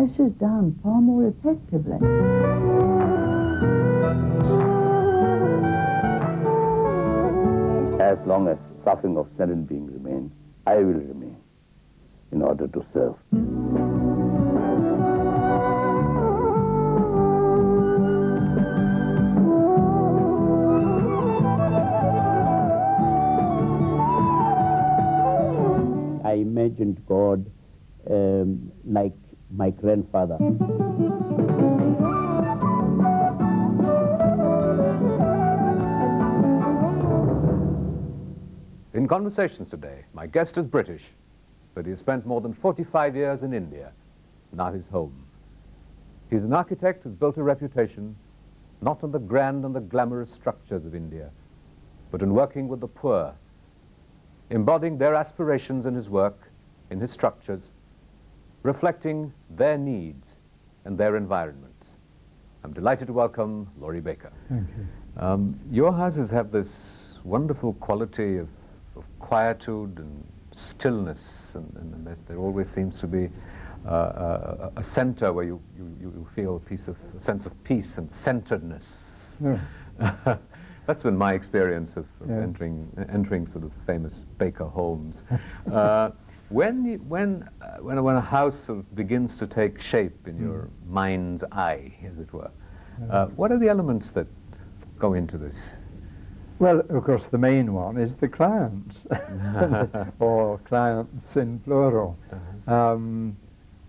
prices down far more effectively. As long as suffering of sentient being remains, I will remain in order to serve. I imagined God um, like my grandfather. In Conversations today, my guest is British, but he has spent more than 45 years in India, not his home. He's an architect who's built a reputation not on the grand and the glamorous structures of India, but in working with the poor, embodying their aspirations in his work, in his structures, reflecting their needs and their environments. I'm delighted to welcome Laurie Baker. Thank you. Um, your houses have this wonderful quality of, of quietude and stillness, and, and there's- there always seems to be uh, a, a center where you, you, you feel a, piece of, a sense of peace and centeredness. Yeah. That's been my experience of, of Yeah. entering, entering sort of famous Baker homes. uh, when, you, when, uh, when, when a house sort of begins to take shape in your mind's eye, as it were, uh, what are the elements that go into this? Well, of course, the main one is the client, or clients in plural. Um,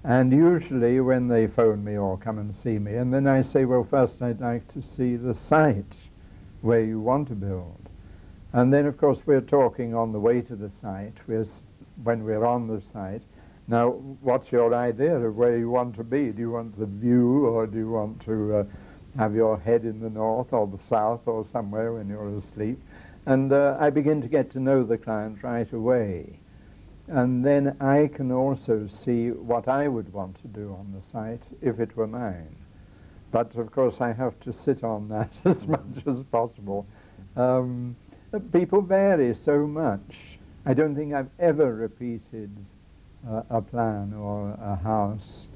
and usually when they phone me or come and see me, and then I say, well, first I'd like to see the site where you want to build. And then, of course, we're talking on the way to the site, we're, when we're on the site. Now, what's your idea of where you want to be? Do you want the view, or do you want to uh, have your head in the north or the south or somewhere when you're asleep? And uh, I begin to get to know the client right away. And then I can also see what I would want to do on the site if it were mine. But of course, I have to sit on that as much as possible. Um, people vary so much. I don't think I've ever repeated uh, a plan or a house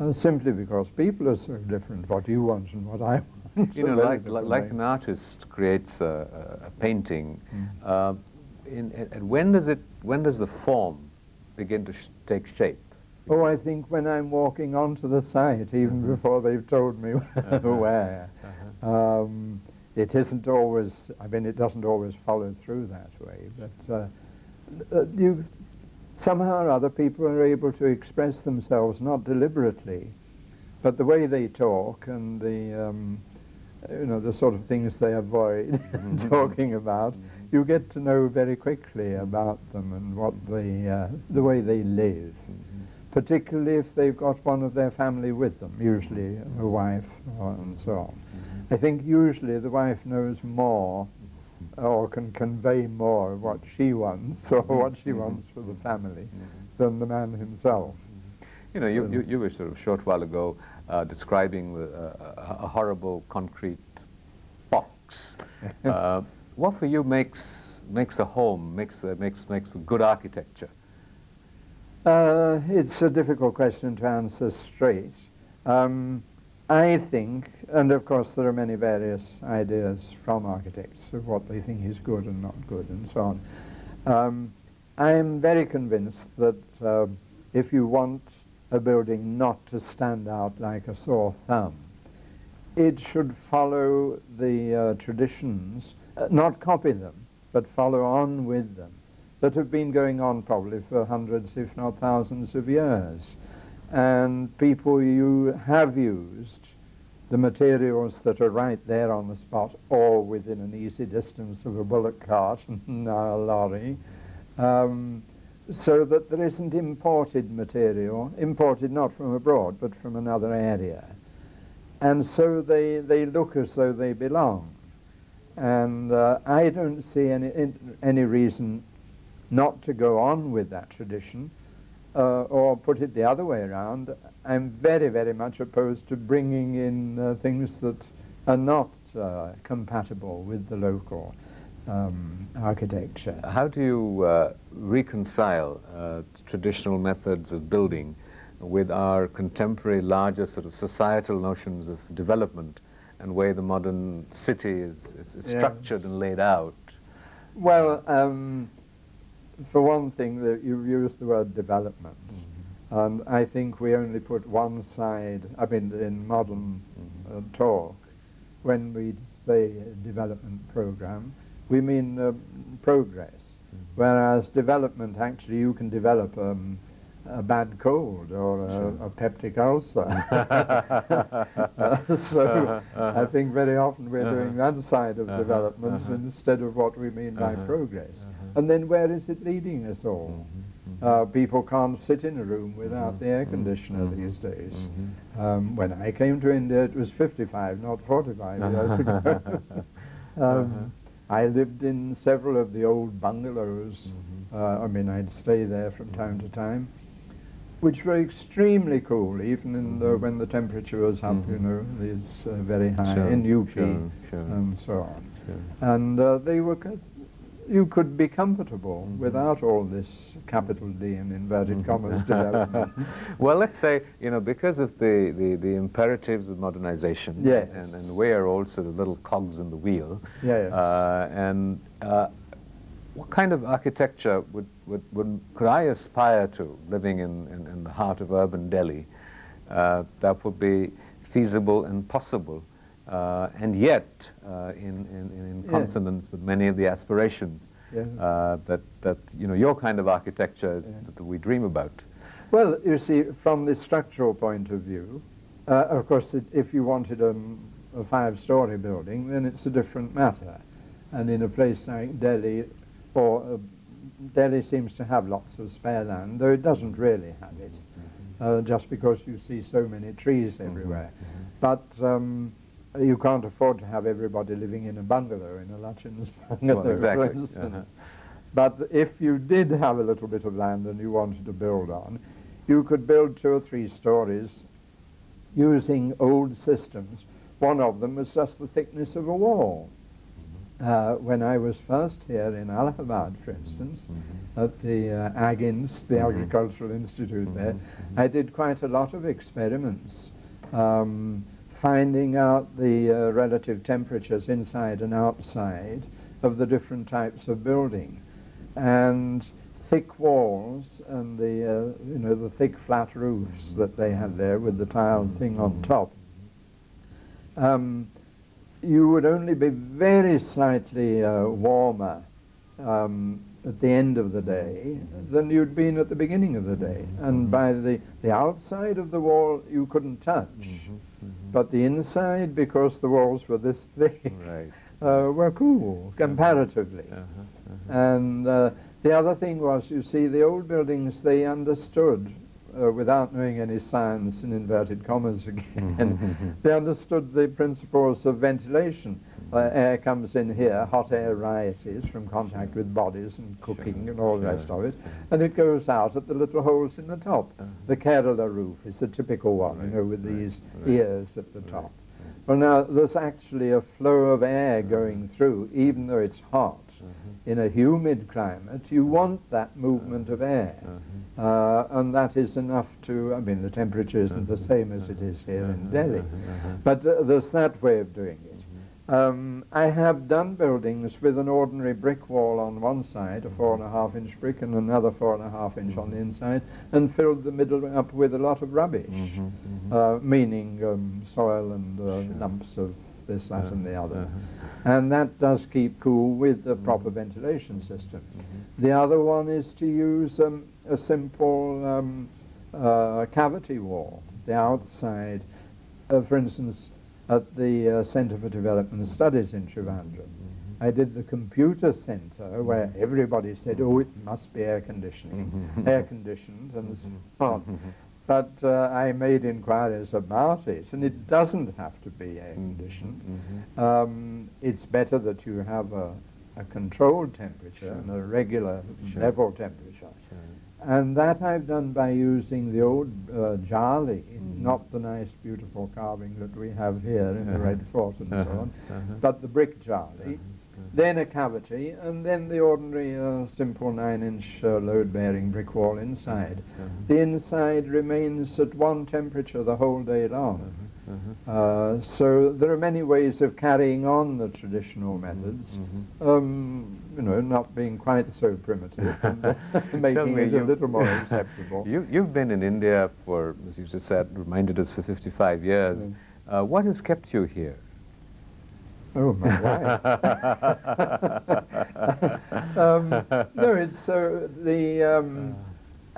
uh, simply because people are so different, what you want and what I want. You know, like, like, like an artist creates a, a, a painting, Mm. uh, in, and when does it, when does the form begin to sh- take shape? Oh, I think when I'm walking onto the site, even Uh-huh. before they've told me where. Um, it isn't always, I mean, it doesn't always follow through that way, but uh, Uh, you, somehow or other people are able to express themselves, not deliberately, but the way they talk and the, um, you know, the sort of things they avoid mm-hmm. talking about, mm-hmm. you get to know very quickly about them and what they, uh, the way they live. Mm-hmm. Particularly if they've got one of their family with them, usually a wife or, and so on. I think usually the wife knows more or can convey more of what she wants or what she wants for the family than the man himself. You know, you, you, you were sort of short while ago uh, describing the, uh, a a horrible concrete box. uh, what for you makes, makes a home, makes, a, makes, makes for good architecture? Uh, it's a difficult question to answer straight. Um, I think, and of course there are many various ideas from architects of what they think is good and not good and so on. Um, I'm very convinced that uh, if you want a building not to stand out like a sore thumb, it should follow the uh, traditions, uh, not copy them, but follow on with them, that have been going on probably for hundreds, if not thousands of years. And people you have used the materials that are right there on the spot or within an easy distance of a bullock cart and a lorry, um, so that there isn't imported material, imported not from abroad but from another area. And so they, they look as though they belong. And uh, I don't see any, any reason not to go on with that tradition, uh, or put it the other way around. I'm very, very much opposed to bringing in uh, things that are not uh, compatible with the local um, architecture. How do you uh, reconcile uh, traditional methods of building with our contemporary larger sort of societal notions of development and way the modern city is, is, is Yeah. structured and laid out. Well, um, for one thing, that you've used the word development. And I think we only put one side, I mean, in modern uh, talk, when we say development program, we mean uh, progress. Whereas development, actually, you can develop um, a bad cold or a, a peptic ulcer. Uh, so I think very often we're doing that side of development instead of what we mean by progress. And then where is it leading us all? Uh, people can't sit in a room without the air conditioner these days. Um, when I came to India, it was 55, not 45 years ago. um, I lived in several of the old bungalows. Uh, I mean, I'd stay there from time to time, which were extremely cool, even in the, when the temperature was up, you know, is uh, very high Sure, in UP sure, sure. and so on. And uh, they were, you could be comfortable Mm-hmm. without all this capital D and inverted commas development. well, let's say, you know, because of the, the, the imperatives of modernization, Yes. and, and we are all sort of little cogs in the wheel, Yeah, yeah. uh, and uh, what kind of architecture would, would, would, could I aspire to living in, in, in the heart of urban Delhi uh, that would be feasible and possible, uh, and yet uh, in, in, in Yeah. consonance with many of the aspirations Yeah. uh, that, that, you know, your kind of architecture is, Yeah. that we dream about. Well, you see, from the structural point of view, uh, of course, it, if you wanted um, a five-story building, then it's a different matter. And in a place like Delhi, or uh, Delhi seems to have lots of spare land, though it doesn't really have it, uh, just because you see so many trees everywhere. But um, you can't afford to have everybody living in a bungalow, in a Lutyens bungalow, Well, exactly, for instance. uh-huh. But if you did have a little bit of land and you wanted to build on, you could build two or three stories using old systems. One of them was just the thickness of a wall. Uh, when I was first here in Allahabad, for instance, at the uh, Agins, the Agricultural Institute there, I did quite a lot of experiments, um, finding out the uh, relative temperatures inside and outside of the different types of building, and thick walls and the uh, you know the thick flat roofs that they had there with the tiled thing on top. Um, you would only be very slightly uh, warmer um, at the end of the day than you'd been at the beginning of the day. And by the, the outside of the wall you couldn't touch. But the inside, because the walls were this thick, Right. uh, were cool comparatively. And uh, the other thing was, you see, the old buildings, they understood, uh, without knowing any science in inverted commas again, they understood the principles of ventilation. Uh, air comes in here, hot air rises from contact with bodies and cooking and all the rest of it, and it goes out at the little holes in the top. The Kerala roof is the typical one, you know, with these ears at the top. Well, now, there's actually a flow of air going through, even though it's hot. In a humid climate, you want that movement of air. Uh, and that is enough to, I mean, the temperature isn't the same as it is here in Delhi. But uh, there's that way of doing it. Um, I have done buildings with an ordinary brick wall on one side, a four and a half inch brick, and another four and a half inch on the inside, and filled the middle up with a lot of rubbish, uh, meaning um, soil and uh, lumps of this, that, and the other. And that does keep cool with the proper ventilation system. The other one is to use um, a simple um, uh, cavity wall, the outside. Uh, for instance, at the uh, Center for Development Studies in Trivandrum, I did the computer center where everybody said, oh, it must be air conditioning, air conditioned and so on. But uh, I made inquiries about it, and it mm. doesn't have to be air mm-hmm. conditioned. Mm-hmm. Um, it's better that you have a, a controlled temperature and a regular level temperature. And that I've done by using the old uh, jali, mm-hmm. not the nice, beautiful carving that we have here in the uh-huh. Red Fort and so uh-huh. on, uh-huh. but the brick jali. Then a cavity, and then the ordinary uh, simple nine-inch uh, load-bearing brick wall inside. The inside remains at one temperature the whole day long. Uh, so there are many ways of carrying on the traditional methods, um, you know, not being quite so primitive, and uh, making me, it a little more acceptable. You, you've been in India for, as you just said, reminded us for 55 years. Mm. Uh, what has kept you here? Oh, my wife. um, no, it's uh, the. Um,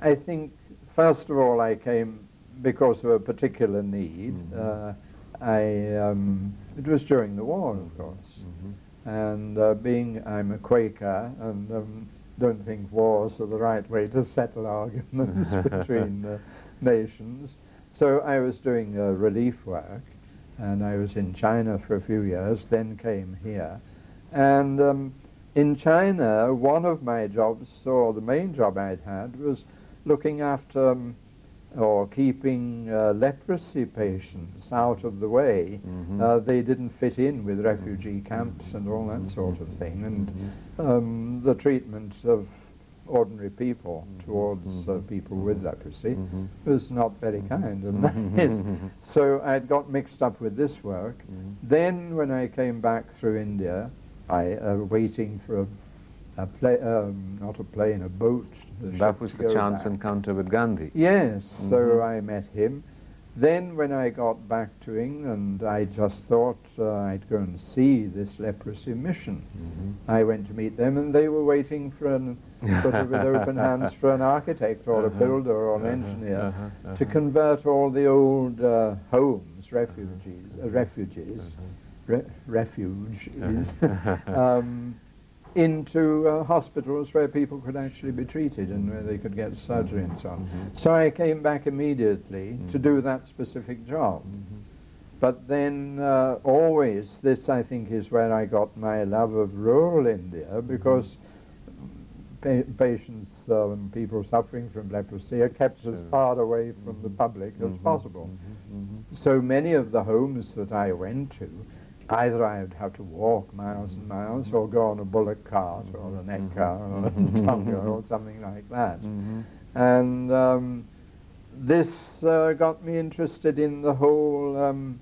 I think first of all, I came because of a particular need. Uh, I. Um, it was during the war, of course, and uh, being I'm a Quaker and um, don't think wars are the right way to settle arguments between uh, nations. So I was doing uh, relief work, and I was in China for a few years, then came here. And um, in China, one of my jobs, or the main job I'd had, was looking after um, or keeping uh, leprosy patients out of the way. Uh, they didn't fit in with refugee camps and all that sort of thing. And um, the treatment of ordinary people mm-hmm. towards uh, mm-hmm. people mm-hmm. with leprosy was not very kind and nice. So I'd got mixed up with this work. Then when I came back through India, I uh, waiting for a, a plane, um, not a plane, a boat. That was the chance back. encounter with Gandhi. Yes, so I met him. Then when I got back to England, I just thought uh, I'd go and see this leprosy mission. I went to meet them and they were waiting for an, sort of with open hands for an architect or a builder or an engineer to convert all the old uh, homes, refugees, uh, refugees, re- refugees, um, into uh, hospitals where people could actually be treated and where they could get surgery and so on. Mm-hmm. So I came back immediately to mm-hmm. do that specific job. Mm-hmm. But then uh, always, this I think is where I got my love of rural India because pa- patients um, people suffering from leprosy are kept as far away from the public as possible. So many of the homes that I went to, either I would have to walk miles and miles or go on a bullock cart or an ekka or a tonga or something like that. And um, this uh, got me interested in the whole um,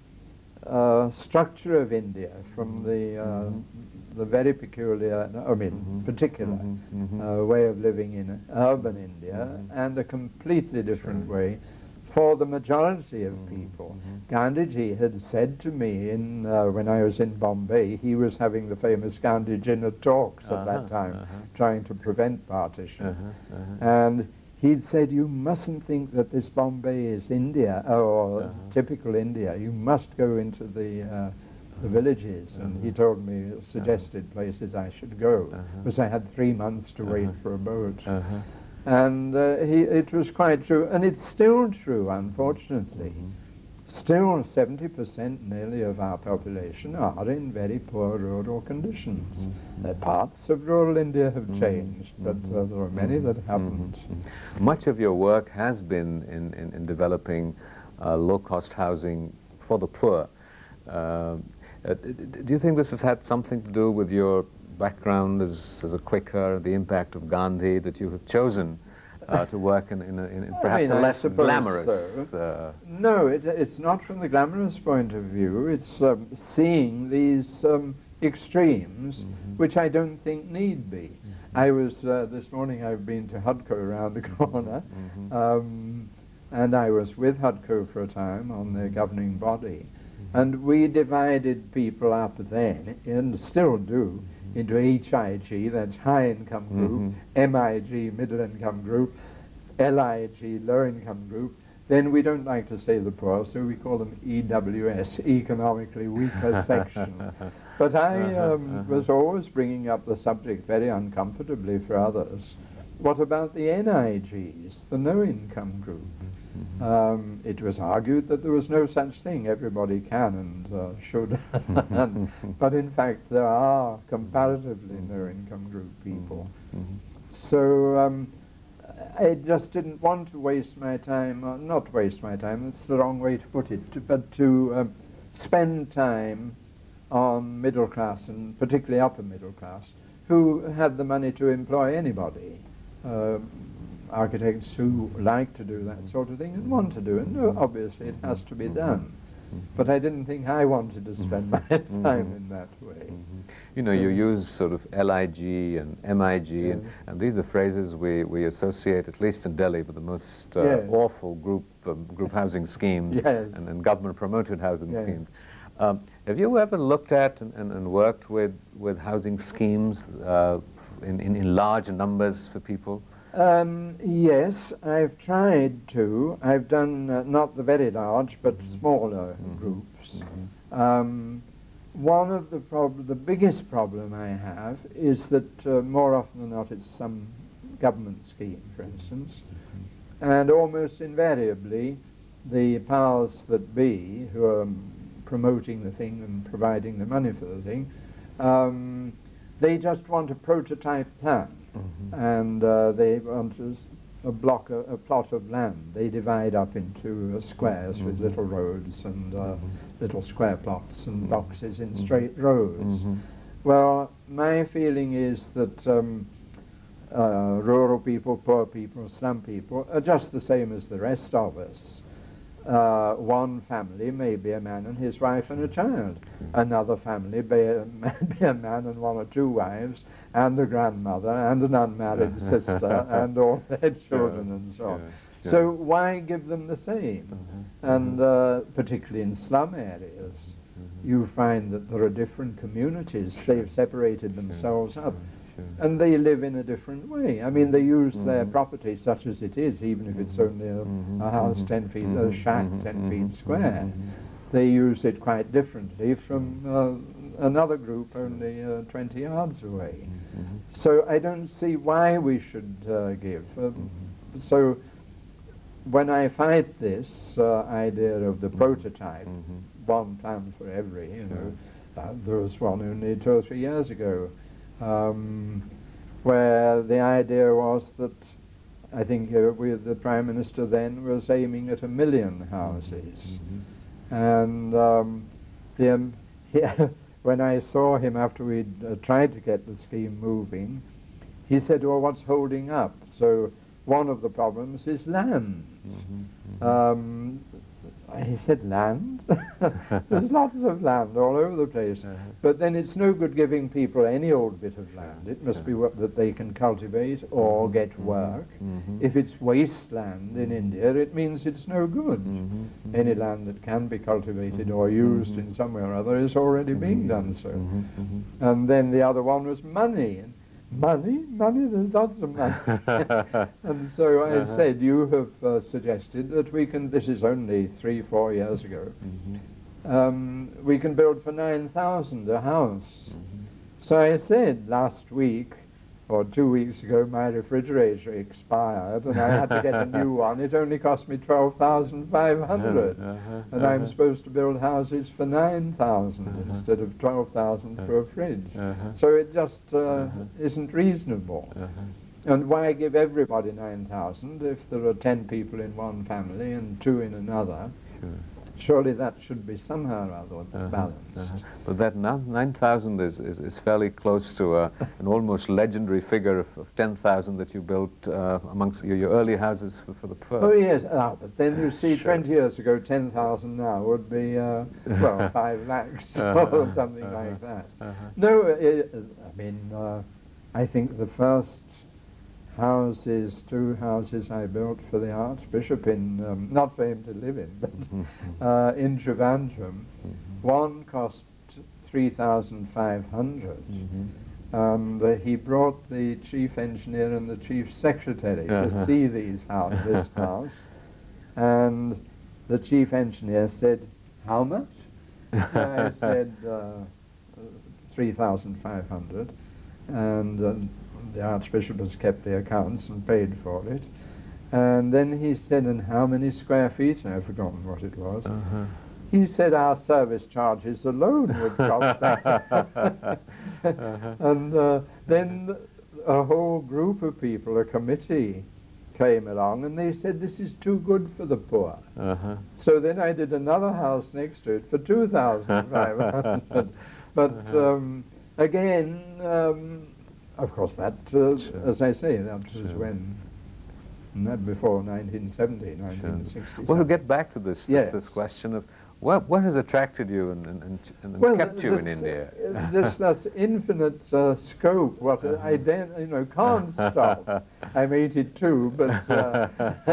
uh, structure of India from the uh, the very peculiar, I mean, particular uh, way of living in urban India and a completely different way for the majority of mm-hmm. people. Mm-hmm. Gandhiji had said to me in, uh, when I was in Bombay, he was having the famous Gandhi Jinnah talks at that uh-huh, time, uh-huh. trying to prevent partition. Uh-huh, and he'd said, you mustn't think that this Bombay is India, or typical India. You must go into the, uh, the villages. And he told me, suggested places I should go, because I had three months to wait for a boat. And uh, he, it was quite true, and it's still true, unfortunately. Still, 70% nearly of our population are in very poor rural conditions. Uh, parts of rural India have changed, but uh, there are many that haven't. Much of your work has been in, in, in developing uh, low-cost housing for the poor. Uh, d- do you think this has had something to do with your background as, as a Quaker, the impact of Gandhi, that you have chosen uh, to work in, in, a, in, in I mean, a less glamorous... so. Uh, No, it, it's not from the glamorous point of view. It's um, seeing these um, extremes, which I don't think need be. I was, uh, this morning I've been to Hudco around the corner, um, and I was with Hudco for a time on their governing body. And we divided people up then, and still do, Mm-hmm. into HIG, that's high income group, mm-hmm. MIG, middle income group, LIG, low income group. Then we don't like to say the poor, so we call them EWS, economically weaker section. But I uh-huh, um, uh-huh. was always bringing up the subject very uncomfortably for others. What about the NIGs, the no income group? Um, it was argued that there was no such thing. Everybody can and uh, should. And- but in fact, there are comparatively no income group people. So um, I just didn't want to waste my time, uh, not waste my time, that's the wrong way to put it, to, but to um, spend time on middle class and particularly upper middle class who had the money to employ anybody. Uh, architects who like to do that sort of thing and want to do it. No, obviously it has to be done. But I didn't think I wanted to spend my time in that way. You know, you use sort of LIG and MIG, and, and these are phrases we, we associate, at least in Delhi, with the most uh, Yes. awful group um, group housing schemes Yes. and, and government-promoted housing Yes. schemes. Um, have you ever looked at and, and, and worked with, with housing schemes uh, in, in, in large numbers for people? Um, yes, I've tried to. I've done uh, not the very large, but smaller groups. Um, one of the prob- the biggest problem I have is that uh, more often than not it's some government scheme, for instance, and almost invariably the powers that be, who are promoting the thing and providing the money for the thing, um, they just want a prototype plan and uh, they want a block, a, a plot of land. They divide up into uh, squares with little roads and uh, little square plots and boxes in straight rows. Well, my feeling is that um, uh, rural people, poor people, slum people are just the same as the rest of us. Uh, one family may be a man and his wife and a child. Another family may a, be a man and one or two wives and a grandmother and an unmarried sister and all their children and so on. yeah. So why give them the same? And uh, particularly in slum areas, you find that there are different communities. They've separated themselves up. And they live in a different way. I mean, they mm-hmm. use their mm-hmm. property such as it is, even if it's mm-hmm. only a, a house 10 feet, a shack 10 feet square. They use it quite differently from uh, another group only uh, 20 yards away. So I don't see why we should uh, give. Uh, So when I fight this uh, idea of the prototype, one plan for every, you know, uh, there was one only two or three years ago, um, where the idea was that I think uh, with the Prime Minister then was aiming at a million houses. And um, the, um, he, when I saw him after we'd uh, tried to get the scheme moving, he said, well, what's holding up? So one of the problems is land. Um, he said land. There's lots of land all over the place. Uh-huh. But then it's no good giving people any old bit of land. It must be uh-huh. what, that they can cultivate or mm-hmm. get mm-hmm. work. Mm-hmm. If it's wasteland in India, it means it's no good. Any land that can be cultivated or used in some way or other is already being done so. And then the other one was money. And money? Money? There's lots of money. and so I said, you have uh, suggested that we can, this is only three, four years ago, um, we can build for 9,000 a house. So I said last week, or two weeks ago, my refrigerator expired and I had to get a new one. It only cost me 12,500 uh-huh, and I'm uh-huh. supposed to build houses for 9,000 uh-huh. instead of 12,000 uh, for a fridge. So it just uh, isn't reasonable. And why give everybody 9,000 if there are 10 people in one family and two in another? Surely that should be somehow or other balanced. But that nine- 9,000 is, is, is fairly close to uh, an almost legendary figure of, of 10,000 that you built uh, amongst your, your early houses for, for the poor. Oh yes, ah, but then you see, 20 years ago, 10,000 now would be, uh, well, 5 lakhs or something like that. No, it, I mean, uh, I think the first houses, two houses I built for the Archbishop in, um, not for him to live in, but uh, in Trivandrum, one cost 3,500. And uh, he brought the chief engineer and the chief secretary Uh-huh. to see these house, this house. And the chief engineer said, how much? I said, uh, 3,500. And um, the Archbishop has kept the accounts and paid for it. And then he said, and how many square feet? And I've forgotten what it was. Uh-huh. He said our service charges alone would cost that. and uh, then a whole group of people, a committee, came along and they said this is too good for the poor. Uh-huh. So then I did another house next to it for 2,500. But Uh-huh. um, again, um, of course, that, uh, Sure. as I say, that was Sure. when, not before 1970, 1967. Well, to get back to this, this, Yes. this question of what, what has attracted you and, and, and, well, kept you in India? uh, This, that's infinite uh, scope. What uh, I then, you know, can't stop. I'm 82, but uh,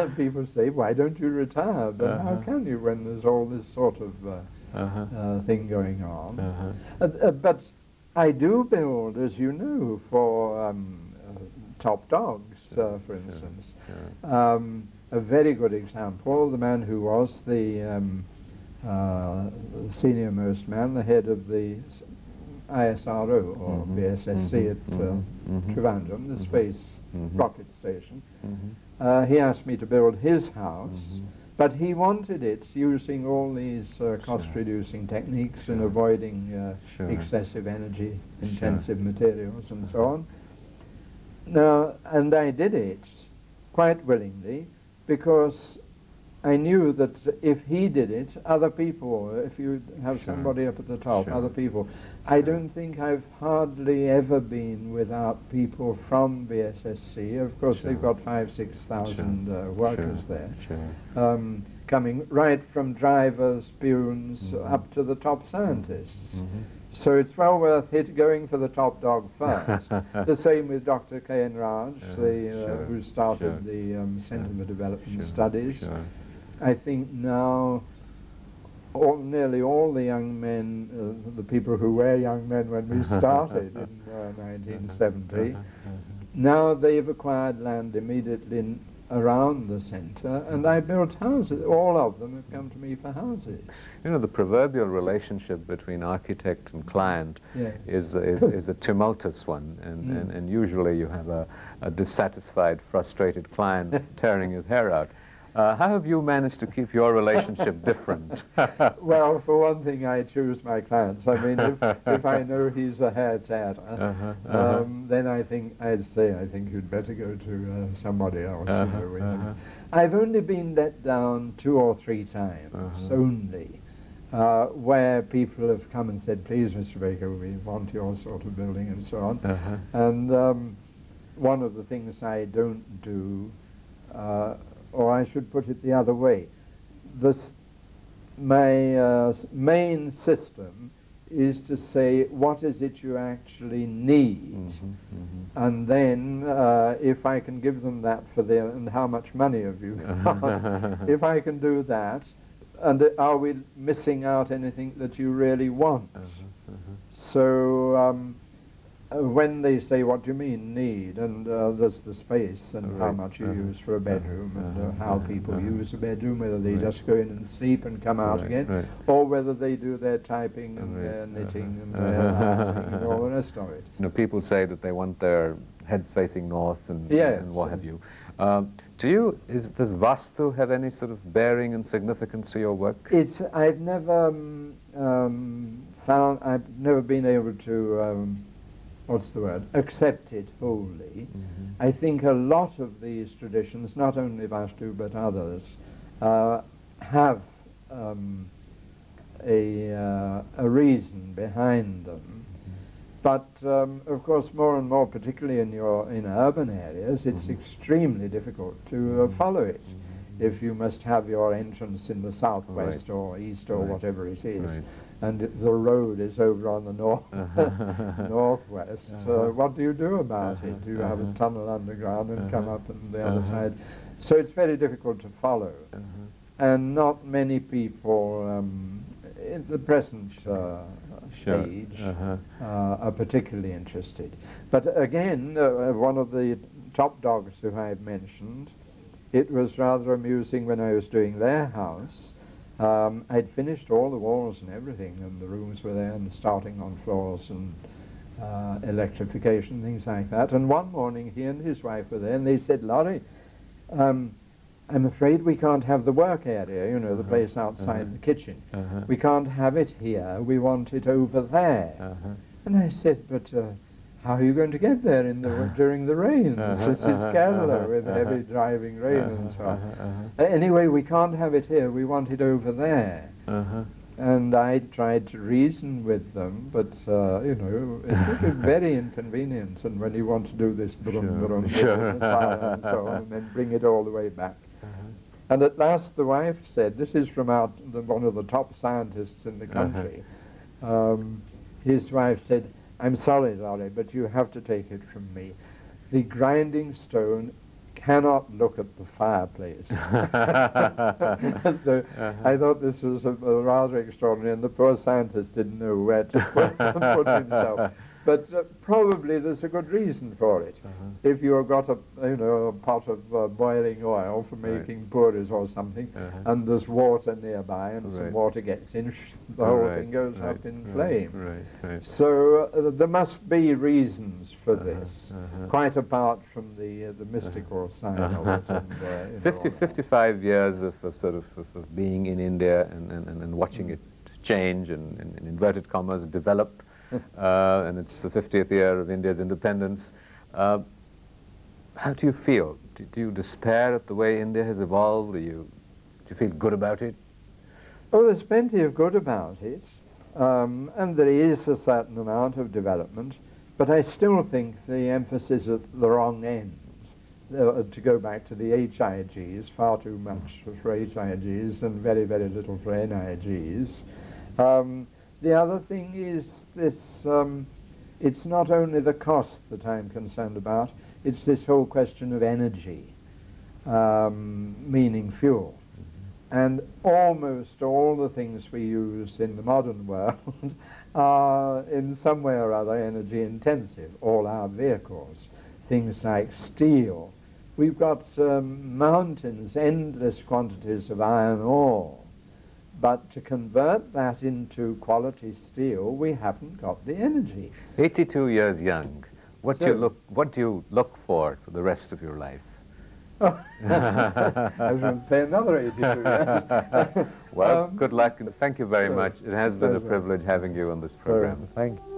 people say, "Why don't you retire?" But how Uh-huh. can you when there's all this sort of uh, Uh-huh. uh, thing going on? Uh-huh. Uh, uh, but I do build, as you know, for um, uh, top dogs, uh, for instance. Sure. Um, a very good example, the man who was the um, uh, senior most man, the head of the ISRO or Mhm, VSSC mhm, at uh, mhm, mhm, Trivandrum, the mhm, space mhm. rocket station. Uh, he asked me to build his house. But he wanted it using all these uh, cost-reducing techniques and avoiding uh, Sure. excessive energy-intensive materials and so on. Now, and I did it quite willingly because I knew that if he did it, other people, if you have Sure. somebody up at the top, Sure. other people. I don't think I've hardly ever been without people from VSSC. Of course, Sure. they've got five, six thousand uh, workers Sure. there, Sure. um, coming right from drivers, peons, Mhm. up to the top scientists. Mhm. So it's well worth it going for the top dog first. the same with Dr. K.N. Raj, Uh-huh, the, uh, sure, who started sure. the um, Centre for Development Sure, Studies. Sure. I think now all, nearly all the young men, uh, the people who were young men when we started in uh, 1970, now they've acquired land immediately in, around the centre, and I built houses. All of them have come to me for houses. You know, the proverbial relationship between architect and client Yes. is, is, is a tumultuous one, and, Mm. and, and usually you have a, a dissatisfied, frustrated client tearing his hair out. Uh, how have you managed to keep your relationship different? Well, for one thing, I choose my clients. I mean, if, if I know he's a hair tatter, Uh-huh, uh-huh. um, then I think I'd say I think you'd better go to uh, somebody else. Uh-huh, know, with uh-huh. I've only been let down two or three times, Uh-huh. only, uh, where people have come and said, "Please, Mr. Baker, we want your sort of building," and so on. Uh-huh. And um, one of the things I don't do, uh, or I should put it the other way, this, my uh, main system is to say what is it you actually need, Mhm, mhm. and then uh, if I can give them that for the and how much money have you got? if I can do that, and uh, are we missing out anything that you really want? Uh-huh, So um, uh, when they say, "What do you mean need?" and uh, there's the space and how much you uh-huh, use for a bedroom and uh, uh-huh, how uh-huh, people uh-huh. use a bedroom, whether they Right. just go in and sleep and come out Right, again, right. or whether they do their typing and Right, their knitting and uh-huh. their ironing and all the rest of it. You know, people say that they want their heads facing north and, Yes. and what have you. Um, do you, is, does Vastu have any sort of bearing and significance to your work? It's I've never um, um, found I've never been able to um, what's the word accept it wholly. I think a lot of these traditions, not only Vastu but others, uh, have um, a, uh, a reason behind them. But um, of course, more and more, particularly in your in urban areas, it's extremely difficult to uh, follow it. If you must have your entrance in the southwest Right. or east or Right. whatever it is, Right. And the road is over on the north Uh-huh. northwest, Uh-huh. uh, what do you do about Uh-huh. it? Do you have a Uh-huh. tunnel underground and come Uh-huh. up on the other Uh-huh. side? So it's very difficult to follow, Uh-huh. and not many people um, in the present uh, Sure. stage Uh-huh. uh, are particularly interested. But again, uh, one of the top dogs who I've mentioned, it was rather amusing when I was doing their house. Um, I'd finished all the walls and everything, and the rooms were there, and starting on floors and uh, electrification, things like that. And one morning, he and his wife were there, and they said, Laurie, um, I'm afraid we can't have the work area, you know, the Uh-huh. place outside Uh-huh. the kitchen. Uh-huh. We can't have it here, we want it over there. Uh-huh. And I said, but uh, how are you going to get there in the, during the rains? Uh-huh, This is uh-huh, Kerala uh-huh, with heavy uh-huh. driving rain and so on. Uh-huh, Uh, Anyway, we can't have it here, we want it over there. uh-huh, and I tried to reason with them, but uh, you know, it would be very inconvenient. And when you want to do this, brum, Sure, brum, sure. and so on, and then bring it all the way back. And at last, the wife said, "This is from our, the, one of the top scientists in the Uh-huh. country." Um, his wife said, "I'm sorry, Laurie, but you have to take it from me. The grinding stone." Cannot look at the fireplace. so uh-huh. I thought this was a, a rather extraordinary, and the poor scientist didn't know where to put, put himself. But uh, probably there's a good reason for it. If you've got a you know a pot of uh, boiling oil for Right. making puris or something, Uh-huh. and there's water nearby, and Right. some water gets in, the whole Right, thing goes right, up in right, flame. Right, right. So uh, there must be reasons for Uh-huh, this, uh-huh. quite apart from the uh, the mystical side of it. And, uh, you know, 50, 55 years of, of sort of, of, of being in India and, and, and, and watching it change and, and in inverted commas develop, uh, and it's the 50th year of India's independence. Uh, how do you feel? Do, do you despair at the way India has evolved? Do you, do you feel good about it? Oh, there's plenty of good about it, um, and there is a certain amount of development, but I still think the emphasis is at the wrong end. Uh, to go back to the HIGs, far too much for HIGs and very, very little for NIGs. Um, the other thing is this, um, it's not only the cost that I'm concerned about, it's this whole question of energy, um, meaning fuel. And almost all the things we use in the modern world are in some way or other energy intensive, all our vehicles. Things like steel. We've got um, mountains, endless quantities of iron ore. But to convert that into quality steel, we haven't got the energy. 82 years young. What do you look? What do you look for for the rest of your life? I was going to say another 82 years. Well, Um, good luck and thank you very much. It has been a privilege having you on this program. Thank you.